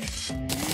あ!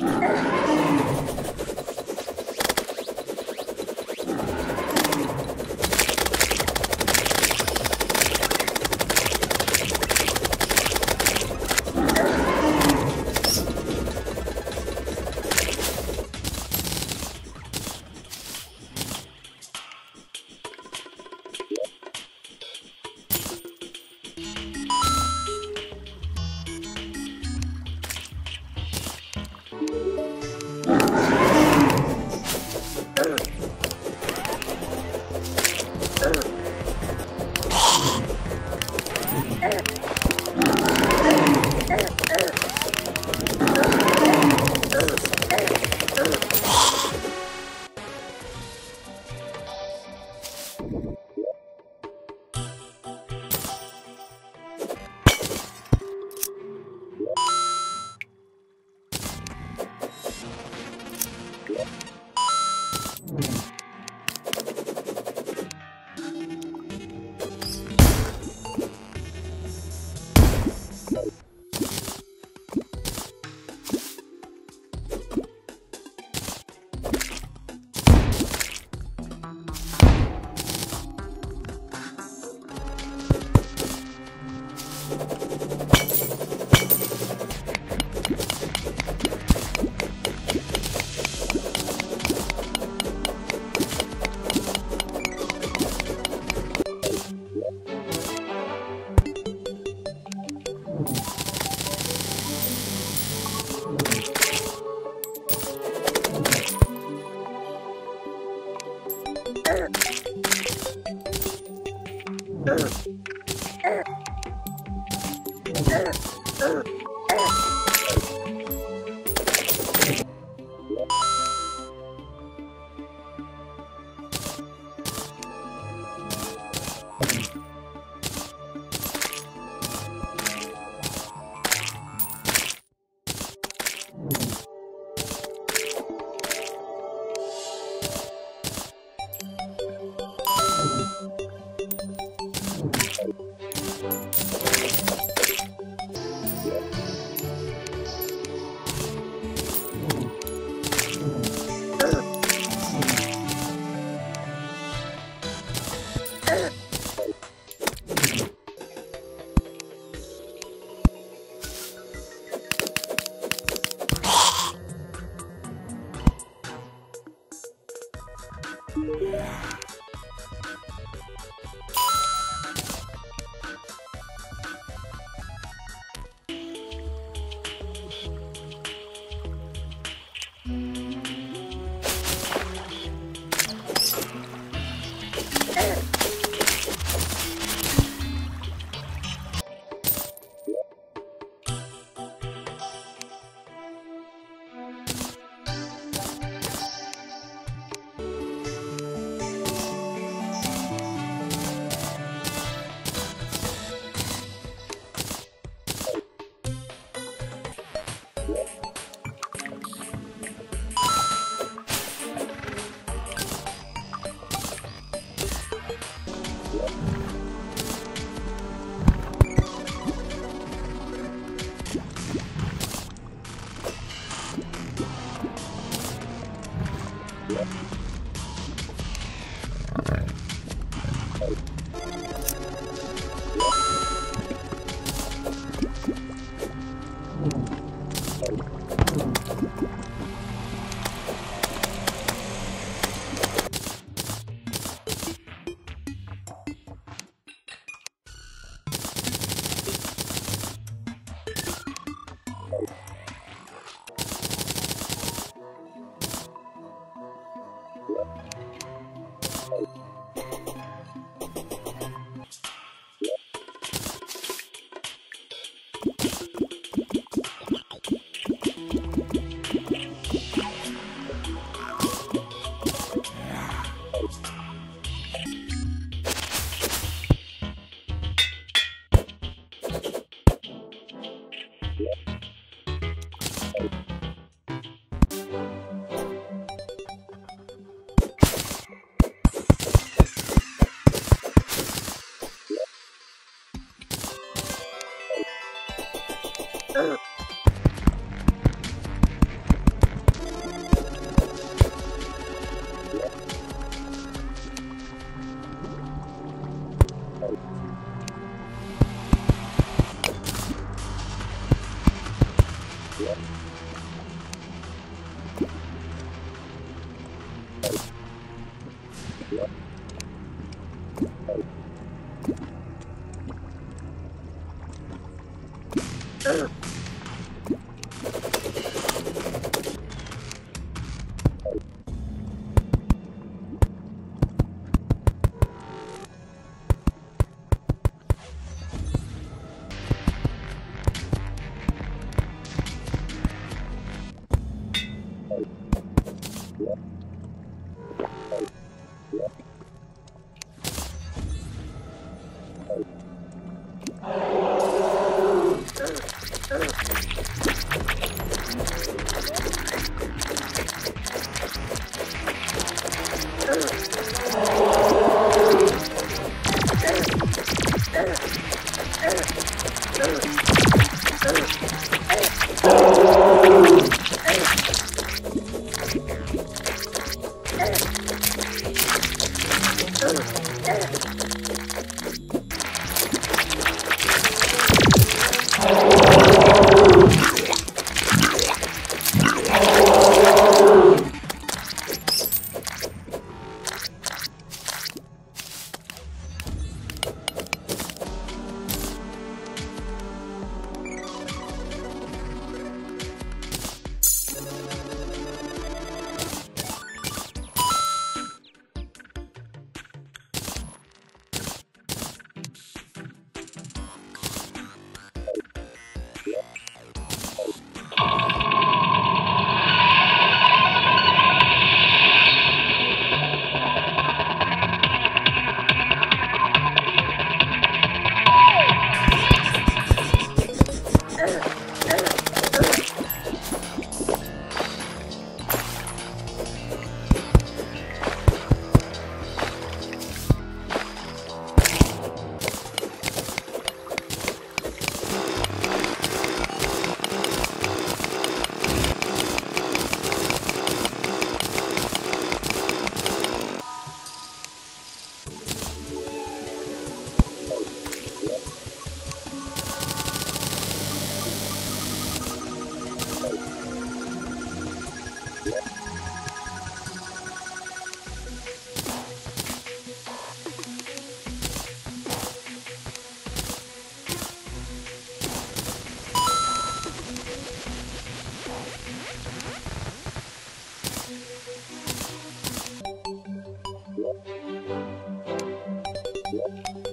Ah! Uh. Uh. Uh. Yeah. Yeah. Oh! Oh, Thank you.